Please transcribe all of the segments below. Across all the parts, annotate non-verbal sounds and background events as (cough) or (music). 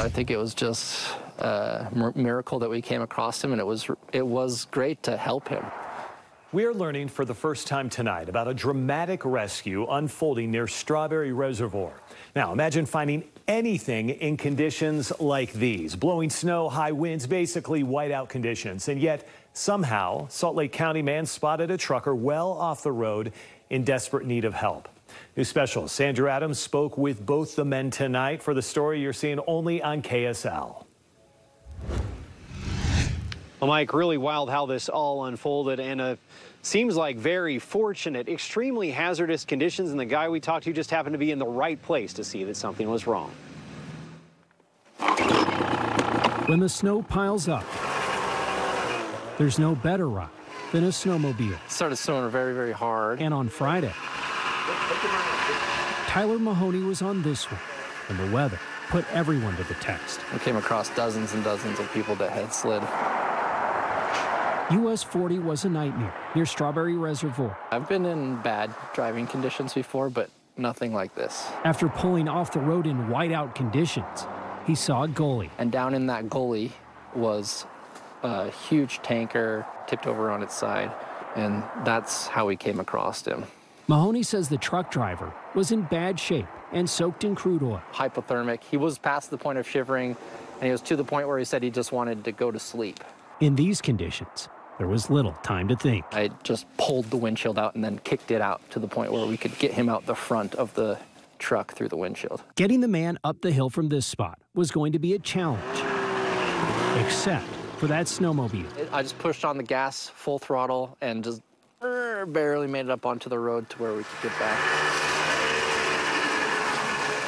I think it was just a miracle that we came across him, and it was it was great to help him. We're learning for the first time tonight about a dramatic rescue unfolding near Strawberry Reservoir. Now, imagine finding anything in conditions like these blowing snow, high winds, basically whiteout conditions. And yet, somehow, Salt Lake County man spotted a trucker well off the road in desperate need of help. New special Sandra Adams spoke with both the men tonight for the story you're seeing only on KSL. Well, Mike, really wild how this all unfolded and uh, seems like very fortunate, extremely hazardous conditions, and the guy we talked to just happened to be in the right place to see that something was wrong. When the snow piles up, there's no better ride than a snowmobile. It started snowing very, very hard. And on Friday, Tyler Mahoney was on this one, and the weather put everyone to the test. We came across dozens and dozens of people that had slid. US 40 was a nightmare near Strawberry Reservoir. I've been in bad driving conditions before, but nothing like this. After pulling off the road in whiteout conditions, he saw a gully. And down in that gully was a huge tanker tipped over on its side, and that's how we came across him. Mahoney says the truck driver was in bad shape and soaked in crude oil. Hypothermic. He was past the point of shivering, and he was to the point where he said he just wanted to go to sleep. In these conditions, there was little time to think. I just pulled the windshield out and then kicked it out to the point where we could get him out the front of the truck through the windshield. Getting the man up the hill from this spot was going to be a challenge, except for that snowmobile. I just pushed on the gas full throttle and just barely made it up onto the road to where we could get back.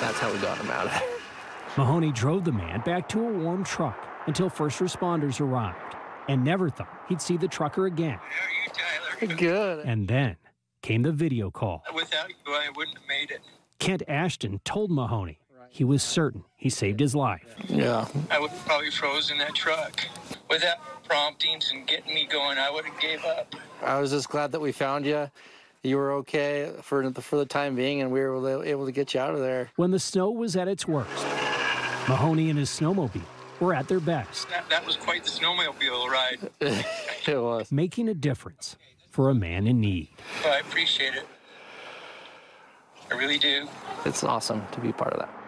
That's how we got him out of there. Mahoney drove the man back to a warm truck until first responders arrived and never thought he'd see the trucker again. How are you, Tyler? Good. And then came the video call. Without you, I wouldn't have made it. Kent Ashton told Mahoney he was certain he saved his life. Yeah. I would have probably frozen that truck. Without promptings and getting me going, I would have gave up. I was just glad that we found you. You were okay for the, for the time being, and we were able to get you out of there. When the snow was at its worst, Mahoney and his snowmobile were at their best. That, that was quite the snowmobile ride. (laughs) it was. Making a difference for a man in need. Well, I appreciate it. I really do. It's awesome to be part of that.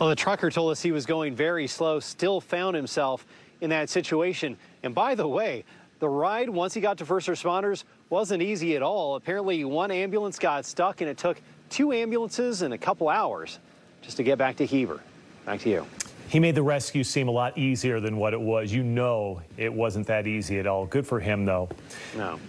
Well, the trucker told us he was going very slow, still found himself in that situation. And by the way, the ride, once he got to first responders, wasn't easy at all. Apparently, one ambulance got stuck, and it took two ambulances in a couple hours just to get back to Heber. Back to you. He made the rescue seem a lot easier than what it was. You know it wasn't that easy at all. Good for him, though. No.